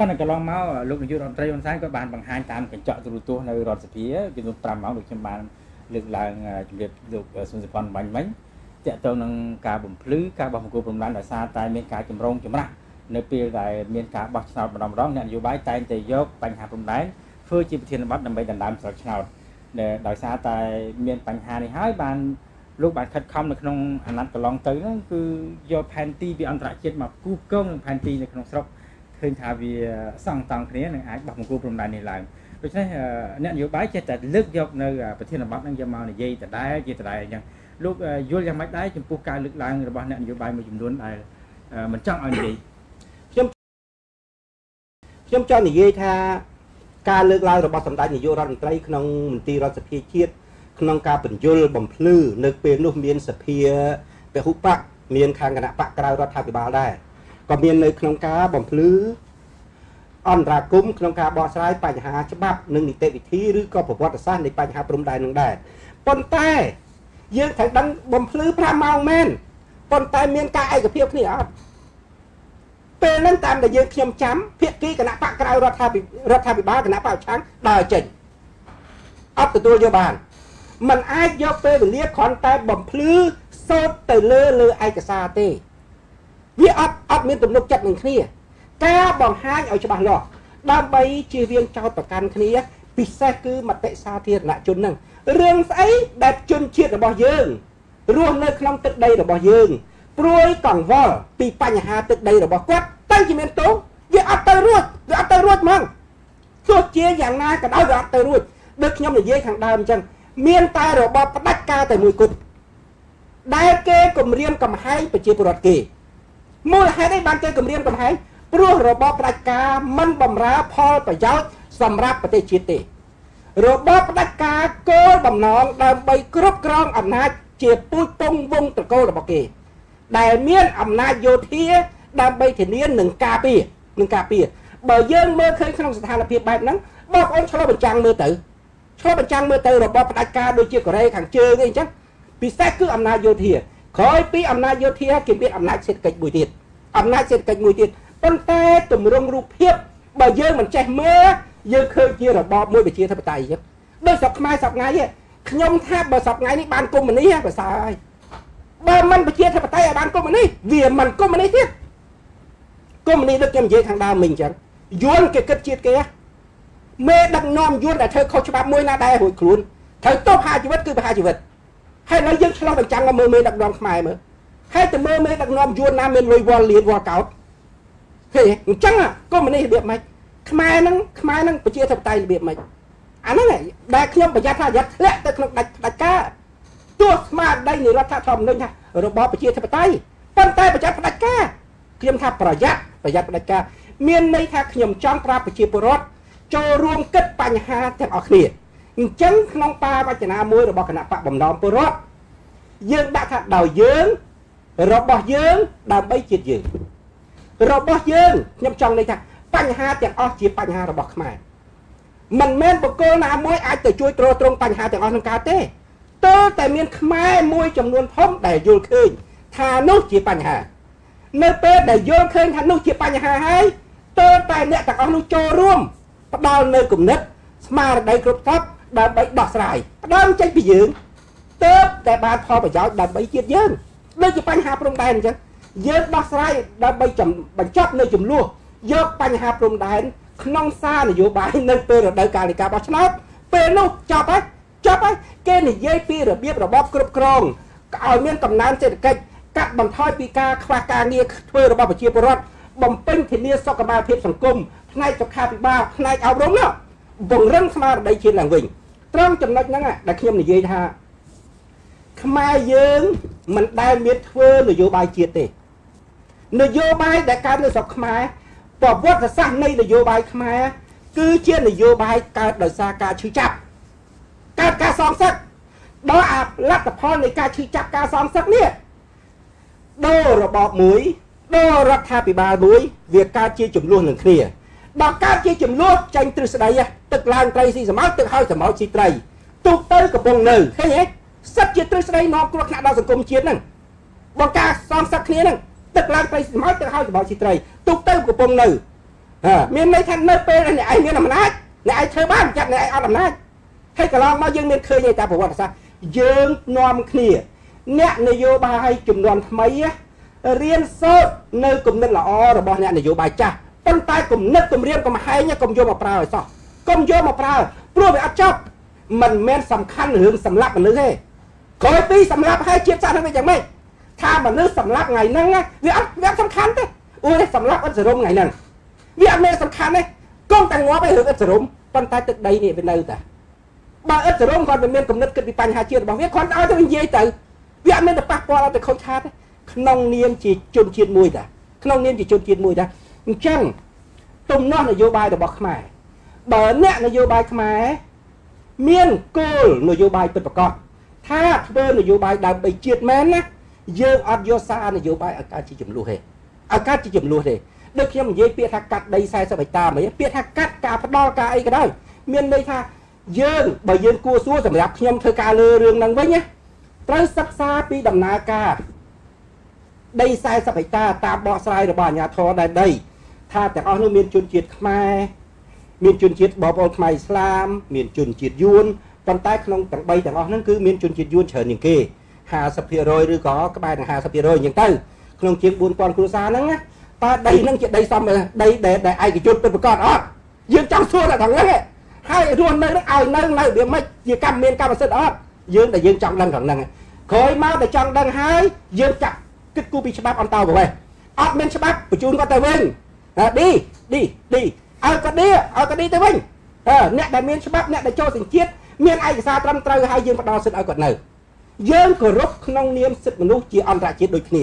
ប៉ុន្តែកន្លងមកលោកនាយករដ្ឋមន្ត្រីហ៊ុនសែនក៏បានបង្ហាញតាមកញ្ចក់ទូរទស្សន៍នៅរដ្ឋសភាគឺ5ម៉ោងដូចខ្ញុំបានលើកឡើងជំរាបលោកសុនសិផុនបាញ់មិញតកតទៅនឹងការបំភ្លឺការបោះបង្គោលព្រំដែនដោយសារតែមានការចម្រូងចម្រាសនៅពេលដែលមានការបោះឆ្នោតម្ដងម្ដងអ្នកនយោបាយតែងតែយកបញ្ហាព្រំដែនធ្វើជាប្រធានបទដើម្បីដណ្ដើមស្លឹកឆ្នោតដោយសារតែមានបញ្ហានេះហើយបានលោកបានខិតខំនៅក្នុងអាណត្តិកន្លងទៅហ្នឹងគឺយកផែនទីពីអន្តរជាតិមកគូគងនឹងផែនទីនៅក្នុងស្រុក ឃើញថាវាសង់តង់គ្នានឹងអាចបោះបង្គោលព្រំដែននេះឡើងដូច្នេះអ្នកនយោបាយចេះតែលើកយកនៅប្រធានបទហ្នឹងយកមកនិយាយដដែលជាដដែលអញ្ចឹងលោកយល់យ៉ាងម៉េចដែរចំពោះការលើកឡើងរបស់អ្នកនយោបាយមួយចំនួនដែលមិនចង់ឲ្យនិយាយខ្ញុំខ្ញុំចង់និយាយថាការលើកឡើងរបស់សម្ដេចនាយករដ្ឋមន្ត្រីក្នុងមន្ទីររដ្ឋសភាជាតិក្នុងការបញ្យលបំភ្លឺនៅពេលនោះមានសភាពហុបកមានខាងគណៈបកក្រៅរដ្ឋាភិបាលដែរ ក៏មាននៅក្នុងការបំភ្លឺអន្តរាគមក្នុងការបកស្រាយបញ្ហាច្បាប់និងនីតិវិធីឬក៏ប្រវត្តិសាស្ត្រនៃបញ្ហាព្រំដែននឹងដែរប៉ុន្តែយើងត្រូវដឹងបំភ្លឺ5ម៉ោងមែនប៉ុន្តែមានការឯកភាពគ្នាអត់ពេលហ្នឹងតាមដែលយើងខ្ញុំចាំភាគីគណៈបកក្រៅរដ្ឋាភិរដ្ឋាភិបាលគណៈបកឆាំងដើរចេញអត់ទទួលយកបានมันអាចយកពេលវេលាគ្រាន់តែបំភ្លឺសូត្រទៅលើលើឯកសារទេ វាអត់អត់មានទំនុកចិត្តនឹងគ្នា ការបង្ហាញឲ្យច្បាស់លាស់ដើម្បីជៀសវាងចោតប្រកាន់គ្នា ពិសេសគឺមតិសាធារណជននឹងរឿងស្អីដែលជនជាតិរបស់យើងរស់នៅក្នុងទឹកដីរបស់យើងព្រួយកង្វល់ពីបញ្ហាទឹកដីរបស់គាត់ទៅជាមានទោសវាអត់ទៅរួចវាអត់ទៅរួចហ្មងទោះជាយ៉ាងណាក៏ដោយវាអត់ទៅរួចដូចខ្ញុំនិយាយខាងដើមអញ្ចឹងមានតែរបបផ្ដាច់ការតែមួយគត់ដែលគេគម្រាមកំហែងប្រជាពលរដ្ឋគេ មូលហេតុអីបានគេគម្រាមកំហែងព្រោះរបបផ្ដាច់ការមិនបំរើផលប្រយោជន៍សម្រាប់ប្រទេសជាតិទេរបបផ្ដាច់ការគោលបំណងដើម្បីគ្រប់គ្រងអំណាចជាពូជពងវងត្រកូលរបស់គេ ដែលមានអំណាចយោធាដើម្បីធានានឹងការពារនឹងការពារបើយើងមើលឃើញក្នុងស្ថានភាពបែបហ្នឹងបងប្អូនឆ្លុះបញ្ចាំងមើលទៅឆ្លុះបញ្ចាំងមើលទៅរបបផ្ដាច់ការដូចជាកូរ៉េខាងជើងអីអញ្ចឹងពិសេសគឺអំណាចយោធា ក្រោយពីអំណាចយោធាគេមានអំណាចសេដ្ឋកិច្ចមួយទៀតអំណាចសេដ្ឋកិច្ចមួយទៀតប៉ុន្តែទម្រង់រូបភាពបើយើងមិនចេះមើលយើងឃើញជារបបមួយប្រជាធិបតេយ្យអញ្ចឹងដូចស្រុកខ្មែរស្រុកថ្ងៃខ្ញុំថាបើស្រុកថ្ងៃនេះបានកុម្មុយនីសប្រសើរហើយបើមិនប្រជាធិបតេយ្យឲ្យបានកុម្មុយនីសវាមិនកុម្មុយនីសទៀតកុម្មុយនីសដូចខ្ញុំនិយាយខាងដើមមិញអញ្ចឹងយួនគេគិតជាតិគេមេដឹកនាំយួនដែលធ្វើខុសច្បាប់មួយណាដែររួចខ្លួនត្រូវទោសប្រហារជីវិតគឺប្រហារជីវិត ហើយនៅយើងឆ្លោះបញ្ចាំងមកមើលមេដឹកនាំខ្មែរមើលហើយទៅមើលមេដឹកនាំយួនណាមានលុយវល់លៀនវល់កោតឃើញអញ្ចឹងកុំនេះរបៀបម៉េចខ្មែរហ្នឹងខ្មែរហ្នឹងប្រជាធិបតេយ្យរបៀបម៉េចអាហ្នឹងដែលខ្ញុំប្រយ័ត្នថាប្រយ័ត្នធ្លាក់ទៅក្នុងដាច់ដាច់ការទោះស្មារតីនៃរដ្ឋធម្មនុញ្ញថារបបប្រជាធិបតេយ្យប៉ុន្តែប្រយ័ត្នផ្ដាច់ការខ្ញុំថាប្រយ័ត្នប្រយ័ត្នផ្ដាច់ការមានន័យថាខ្ញុំចង់ប្រាប់ប្រជាពលរដ្ឋចូលរួមគិតបញ្ហាទាំងអស់គ្នា អញ្ចឹងក្នុងបាវចនាមួយរបស់គណៈបកបំណងពលរដ្ឋយើងដាក់ថាដោយយើងរបស់យើងដើម្បីជាតិយើងរបស់យើងខ្ញុំចង់និយាយថាបញ្ហាទាំងអស់ជាបញ្ហារបស់ខ្មែរមិនមែនបកគលណាមួយអាចទៅជួយទ្រទ្រង់បញ្ហាទាំងអស់ក្នុងការទេតើតែមានខ្មែរមួយចំនួនធំដែលយល់ឃើញថានោះជាបញ្ហា នៅពេលដែលយល់ឃើញថានោះជាបញ្ហាហើយតើតែអ្នកទាំងអស់នោះចូលរួមផ្ដល់នៅគំនិតស្មារតីគ្រប់គ្រាន់ ដើម្បីដោះស្រាយផ្ដើមចេញពីយើងទើបតែបានផលប្រយោជន៍ដើម្បីជាតិយើងដូចជាបញ្ហាព្រំដែនអញ្ចឹងយើងដោះស្រាយដើម្បីបញ្ចប់នៅចំនួនយកបញ្ហាព្រំដែនក្នុងសារនយោបាយនៅពេលរដូវកាលនៃការបោះឆ្នោតពេលនោះចប់ហើយចប់ហើយគេនិយាយពីរបៀបរបបគ្រប់គ្រងឲ្យមានកំណើនសេដ្ឋកិច្ចកាត់បន្ថយពីការខ្វះការងារធ្វើរបស់ប្រជាពលរដ្ឋបំពេញធានាសុខភាពសង្គមផ្នែកសុខាភិបាលផ្នែកអប់រំនោះបង្រឹងស្មារតីជាតិឡើងវិញ ត្រង់ចំណុចហ្នឹងដែលខ្ញុំនិយាយថាខ្មែរយើងមិនដែលមានធ្វើនយោបាយជាតិទេនយោបាយដែលកើតនៅស្រុកខ្មែរប្រវត្តិសាស្ត្រនៃនយោបាយខ្មែរគឺជានយោបាយកើតដោយសារការឈឺចាប់កើតការសងសឹកដល់អាលទ្ធផលនៃការឈឺចាប់ការសងសឹកនេះដូររបបមួយដូររដ្ឋាភិបាលមួយ វាកើតជាចំនួននឹងគ្នាដល់កើតជាចំនួនចាញ់ទ្រឹស្ដី ទឹកឡើងត្រីស៊ីសម្ោទឹកហើយសម្ោស៊ីត្រីទុកទៅកំពុងនៅឃើញទេសិតជាទ្រឹស្ដីនាំគ្រោះថ្នាក់ដល់សង្គមជាតិហ្នឹងបង្ការសងសឹកគ្នាហ្នឹងទឹកឡើងត្រីសម្ោទឹកហើយសម្ោស៊ីត្រីទុកទៅកំពុងនៅមានន័យថានៅពេលអ្នកឯងមានអំណាចអ្នកឯងធ្វើបានចាត់អ្នកឯងអត់អំណាចហើយកន្លងមកយើងមានឃើញតែប្រវត្តិសាស្ត្រយើងនាំគ្នា អ្នកនយោបាយចំនួនថ្មីរៀនសូត្រនៅគំនិតល្អរបស់អ្នកនយោបាយចាស់ប៉ុន្តែគំនិតគម្រាមកំហែងកុំយកមកប្រើឲ្យសោះ កុំយកមកប្រើព្រោះវាអត់ចប់មិនមែនសំខាន់រឿងសម្លាប់មនុស្សទេក្រោយពីសម្លាប់ហើយជាតិសាសន៍នឹងវាយ៉ាងម៉េចថាមនុស្សសម្លាប់ថ្ងៃហ្នឹងវាអត់វាសំខាន់ទេអូយសម្លាប់អត់សរុបថ្ងៃហ្នឹងវាអត់មានសំខាន់ទេកុំតែងាប់ឲ្យរឿងអត់សរុបប៉ុន្តែទឹកដីនេះវានៅតែបើអត់សរុបគាត់មិនមានគំនិតគិតពីបញ្ហាជាតិរបស់វាគាត់ឲ្យទៅនិយាយទៅវាអត់មានតែប៉ះពាល់ឲ្យទៅខូចខាតទេក្នុងនាមជាជនជាតិមួយតាក្នុងនាមជាជនជាតិមួយតាអញ្ចឹងទំនាស់នយោបាយរបស់ខ្មែរ បើអ្នកនយោបាយខ្មែរមានគោលនយោបាយពិតប្រាកដថាធ្វើនយោបាយដើម្បីជាតិមែនណាយើងអត់យកសារនយោបាយឲ្យកើតជាចំនួនទេឲ្យកើតជាចំនួនទេដូចខ្ញុំនិយាយពាក្យថាកាត់ដី40ហិកតាមិនពាក្យថាកាត់ការផ្ដាល់ការអីក៏ដោយមានន័យថាយើងបើយើងគួរសួរសម្រាប់ខ្ញុំធ្វើការលើរឿងហ្នឹងវិញណាត្រូវសិក្សាពីដំណើរការដី40ហិកតាតាមបកស្រាយរបស់អាជ្ញាធរដែនដីថាទាំងអស់នោះមានជនជាតិខ្មែរ មានជនជាតិបងប្អូនខ្មែរឥស្លាម មានជនជាតិយួនប៉ុន្តែក្នុងទាំង3ទាំងអស់ហ្នឹងគឺមានជនជាតិយួនច្រើនជាងគេ50%ឬក៏ក្បែរនឹង50%អញ្ចឹងទៅក្នុងជាង4000គ្រួសារហ្នឹងណាតើដីហ្នឹងជាដីសំដីដែលឯកជនពិតប្រាកដអត់យើងចង់សួរតែខាងហ្នឹងហើយរស់នៅឲ្យនៅនៅវាមិនជាកម្មមានកម្មសិទ្ធិអត់យើងដែលយើងចង់ដឹងខាងហ្នឹងក្រោយមកតែចង់ដឹងហើយយើងចាក់គិតគូរពីច្បាប់អន្តោប្រវេសន៍អត់មានច្បាប់បញ្ជូនគាត់ទៅវិញឌីឌីឌី ឲ្យគាត់ឌីឲ្យគាត់ឌីទៅវិញអ្នកដែលមានច្បាប់អ្នកដែលចូលសញ្ជាតិមានឯកសារត្រឹមត្រូវហើយយើងផ្ដល់សិទ្ធិឲ្យគាត់នៅយើងគោរពក្នុងនាមសិទ្ធិមនុស្សជាអន្តរជាតិដូចគ្នា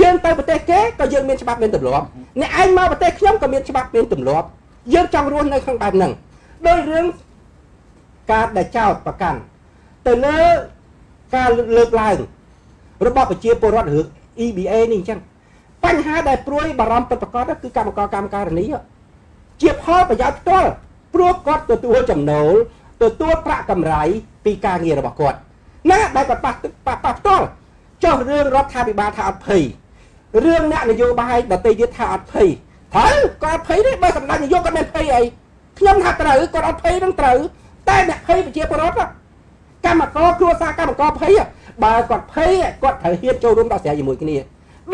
យើងទៅប្រទេសគេក៏យើងមានច្បាប់មានទម្លាប់អ្នកឯងមកប្រទេសខ្ញុំក៏មានច្បាប់មានទម្លាប់យើងចង់រស់នៅក្នុងបែបហ្នឹងដោយរឿងការដែលចោតប្រកាន់ទៅលើការលើកឡើងរបស់ប្រជាពលរដ្ឋរឿង EBA នេះអញ្ចឹងបញ្ហាដែលព្រួយបារម្ភពិតប្រាកដគឺកម្មករកម្មការិនី ជាផលប្រយោជន៍ផ្ទាល់ព្រោះគាត់ទទួលចំណូលទទួលប្រាក់កម្រៃពីការងាររបស់គាត់ណាដែលគាត់ប៉ះប៉ះប៉ះផ្ទាល់ចុះរឿងរដ្ឋាភិបាលថាអត់ភ័យរឿងអ្នកនយោបាយដតីទៀតថាអត់ភ័យហើយគាត់អត់ភ័យទេបើសម្ដេចនាយកគាត់មិនភ័យអីខ្ញុំថាត្រូវគាត់អត់ភ័យនឹងត្រូវតែអ្នកភ័យប្រជាពលរដ្ឋកម្មករគ្រួសារកម្មករភ័យបើគាត់ភ័យគាត់ត្រូវហ៊ានចូលរួមដោះស្រាយជាមួយគ្នា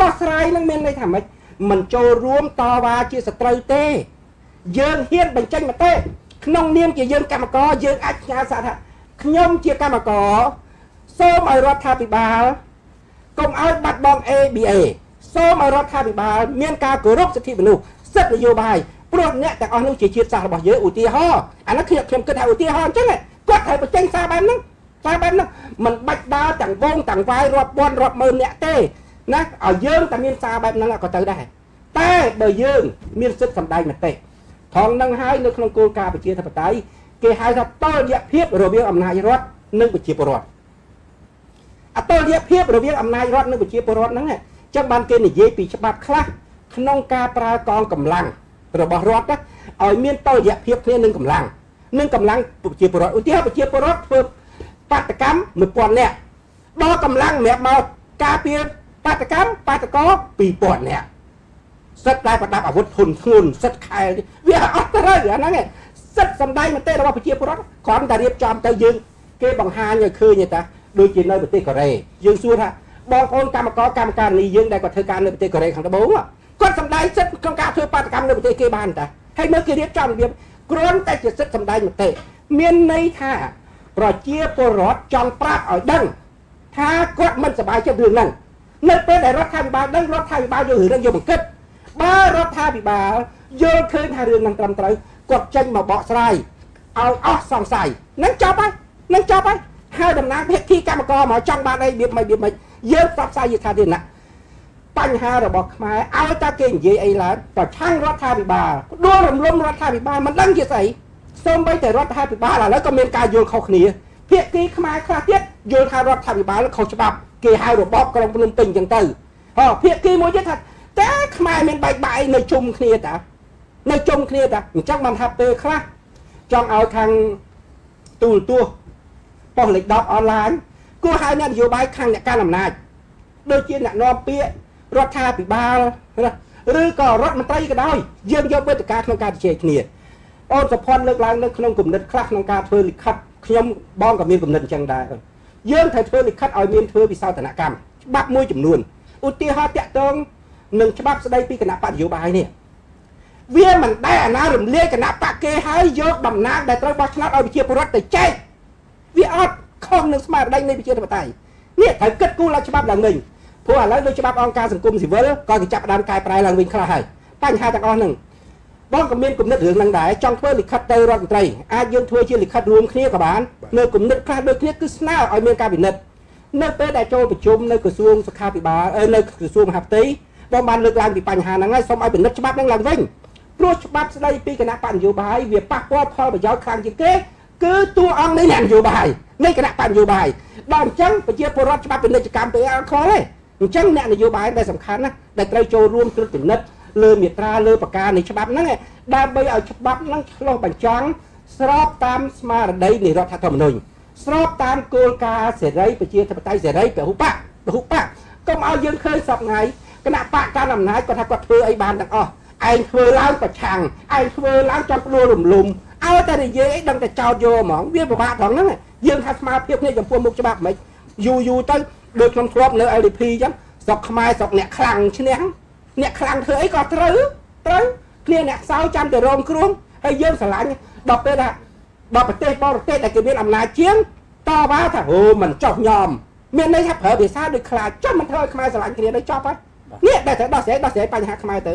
ដោះស្រាយនឹងមានន័យថាម៉េចមិនចូលរួមតវ៉ាជាសត្រូវទេ យើងហ៊ានបញ្ចេញមតិក្នុងនាមជាយើងកម្មករយើងអាចផ្ញើសារថាខ្ញុំជាកម្មករសូមឲ្យរដ្ឋាភិបាលកុំឲ្យបាត់បង់ ABA សូមឲ្យរដ្ឋាភិបាលមានការគោរពសិទ្ធិមនុស្សសិទ្ធិនយោបាយព្រោះអ្នកទាំងអស់នោះជាជាតិសាសន៍របស់យើងឧទាហរណ៍អានេះខ្ញុំខ្ញុំគិតថាឧទាហរណ៍អញ្ចឹងគាត់ត្រូវបញ្ចេញសារបែបហ្នឹងសារបែបហ្នឹងមិនបាច់ដើរទាំងវងទាំងវាយរាប់ពាន់រាប់ម៉ឺនអ្នកទេណាឲ្យយើងតែមានសារបែបហ្នឹងក៏ទៅដែរតែបើយើងមានសិទ្ធិសម្ដែងមតិ ថងនឹងហើយនៅក្នុងគោលការណ៍ប្រជាធិបតេយ្យគេហៅថាតលយៈភាពរវាងអំណាចរដ្ឋនិងប្រជាពលរដ្ឋអតលយៈភាពរវាងអំណាចរដ្ឋនិងប្រជាពលរដ្ឋហ្នឹងចឹងបានគេនិយាយពីច្បាប់ខ្លះក្នុងការប្រើកងកម្លាំងរបស់រដ្ឋឲ្យមានតលយៈភាពគ្នានឹងកម្លាំងនឹងកម្លាំងប្រជាពលរដ្ឋឧទាហរណ៍ប្រជាពលរដ្ឋធ្វើបាតកម្ម1000នាក់ដល់កម្លាំងសម្រាប់មកការពារបាតកម្មបាតកោ2000នាក់ សិទ្ធដែលប្រដាប់អាវុធធុនធ្ងន់សិទ្ធខែវាអត់ត្រូវអាហ្នឹងសិទ្ធសំដែងមតិរបស់ប្រជាពលរដ្ឋគ្រាន់តែរៀបចំទៅយើងគេបង្ហាញឲ្យឃើញទេដូចជានៅប្រទេសកូរ៉េយើងសួរថាបងប្អូនកម្មករកម្មការនីយើងដែលគាត់ធ្វើការនៅប្រទេសកូរ៉េខាងត្បូងគាត់សំដែងសិទ្ធក្នុងការធ្វើបាតកម្មនៅប្រទេសគេបានតាហើយមើលគេរៀបចំរបៀបគ្រាន់តែជាសិទ្ធសំដែងមតិមានន័យថាប្រជាពលរដ្ឋចង់ប្រាប់ឲ្យដឹងថាគាត់មិនសប្បាយចិត្តរឿងហ្នឹងនៅពេលដែលរដ្ឋាភិបាលដឹងរដ្ឋាភិបាលយករឿងយកបង្កិត បើរដ្ឋាភិបាលយល់ឃើញថារឿងហ្នឹងត្រឹមត្រូវគាត់ចេញមកបកស្រាយឲ្យអស់សង្ស័យនឹងចប់ហើយនឹងចប់ហើយហើយតំណាងភាគីកម្មករមកចង់បានអីវាមិនវាមិនយើងផ្សព្វផ្សាយយថាទេណាបញ្ហារបស់ខ្មែរឲ្យតែគេនិយាយអីឡើងប្រឆាំងរដ្ឋាភិបាលដួលរំលំរដ្ឋាភិបាលមិនដឹងជាស្អីសូម្បីតែរដ្ឋាភិបាលឥឡូវក៏មានការយល់ខុសគ្នាភាគីខ្មែរខ្លះទៀតយល់ថារដ្ឋាភិបាលខុសច្បាប់គេហៅរបបក្រុងភ្នំពេញអញ្ចឹងទៅហ៎ភាគីមួយទៀតថា តែខ្មែរមានបែកបាក់អីនៅជុំគ្នាតានៅជុំគ្នាតាអញ្ចឹងបានថាពេលខ្លះចង់ឲ្យខាងទូលទួប៉ុស្តិ៍លេខ10អនឡាញគួរហៅអ្នកនយោបាយខាងអ្នកកាន់អំណាចដូចជាអ្នកនាំពាក្យរដ្ឋាភិបាលឬក៏រដ្ឋមន្ត្រីក៏ដោយយើងយកវេទិកាក្នុងការជជែកគ្នាអូនសុផាន់លើកឡើងនៅក្នុងគំនិតខ្លះក្នុងការធ្វើលិខិតខ្ញុំបងក៏មានគំនិតអញ្ចឹងដែរយើងត្រូវធ្វើលិខិតឲ្យមានធ្វើវិសោធនកម្មច្បាប់មួយចំនួនឧទាហរណ៍តាក់ទង នឹងច្បាប់ស្ដីពីគណៈបកនយោបាយនេះវាមិនដែលអាណារំលាយគណៈបកគេហើយយកតំណាងដែលត្រូវបោះឆ្នោតឲ្យប្រជាពលរដ្ឋទៅចែកវាអត់ខុសនឹងស្មារតីនៃប្រជាធិបតេយ្យនេះត្រូវគិតគូរឡើងច្បាប់ឡើងវិញព្រោះឥឡូវដូចច្បាប់អង្គការសង្គមស៊ីវិលក៏គេចាប់ផ្ដើមកែប្រែឡើងវិញខ្លះហើយបញ្ហាទាំងអស់ហ្នឹងបងក៏មានគំនិតរឿងហ្នឹងដែរចង់ធ្វើលិខិតទៅរដ្ឋមន្ត្រីអាចយើងធ្វើជាលិខិតរួមគ្នាក៏បាននៅគំនិតខ្លះដូចគ្នាគឺស្នើឲ្យមានការពិនិត្យនៅពេលដែលចូលប្រជុំនៅក្រសួងសុខាភិបាលនៅក្រសួងមហាផ្ទៃ បងបានលើកឡើងពីបញ្ហាហ្នឹងហើយសូមឲ្យពិនិត្យច្បាប់ហ្នឹងឡើងវិញព្រោះច្បាប់ស្ដីពីគណៈបកនយោបាយវាប៉ះពាល់ផលប្រយោជន៍ខ្លាំងជាងគេគឺតួអង្គនៃអ្នកនយោបាយនៃគណៈបកនយោបាយដល់អញ្ចឹងប្រជាពលរដ្ឋច្បាប់ពាណិជ្ជកម្មទៅអត់ខលទេអញ្ចឹងអ្នកនយោបាយដែលសំខាន់ណាដែលត្រូវចូលរួមត្រួតពិនិត្យលើមាត្រាលើប្រការនៃច្បាប់ហ្នឹងដើម្បីឲ្យច្បាប់ហ្នឹងឆ្លុះបញ្ចាំងស្របតាមស្មារតីនៃរដ្ឋធម្មនុញ្ញស្របតាមគោលការណ៍សេរីប្រជាធិបតេយ្យសេរីពហុបកពហុបកកុំឲ្យយើងឃើញសពថ្ងៃ គណៈបកកាន់អំណាចគាត់ថាគាត់ធ្វើអីបានទាំងអស់ឯងធ្វើឡើងប្រឆាំងឯងធ្វើឡើងចាំផ្ដួលរំលំឲ្យតែនិយាយអីដឹងតែចោតយកហ្មងវាពិបាកត្រង់ហ្នឹងយើងថាស្មារភាពគ្នាចំពោះមុខច្បាប់មិនយូរយូរទៅដូចខ្ញុំធ្លាប់នៅ LDP អញ្ចឹងស្រុកខ្មែរស្រុកអ្នកខ្លាំងឈ្នះអ្នកខ្លាំងធ្វើអីក៏ត្រូវត្រូវគ្នាអ្នកខ្សោយចាំតែរងគ្រោះហើយយើងស្រឡាញ់ដល់ពេលថាដល់ប្រទេសបរទេសដែលគេមានអំណាចជាងតវ៉ាថាអូមិនចោះញោមមានន័យថាប្រើភាសាដូចខ្លាចចុះមិនធ្វើឲ្យខ្មែរស្រឡាញ់គ្នាទៅចប់ហើយ នេះដែលត្រូវដោះស្រាយដោះស្រាយបញ្ហាខ្មែរទៅ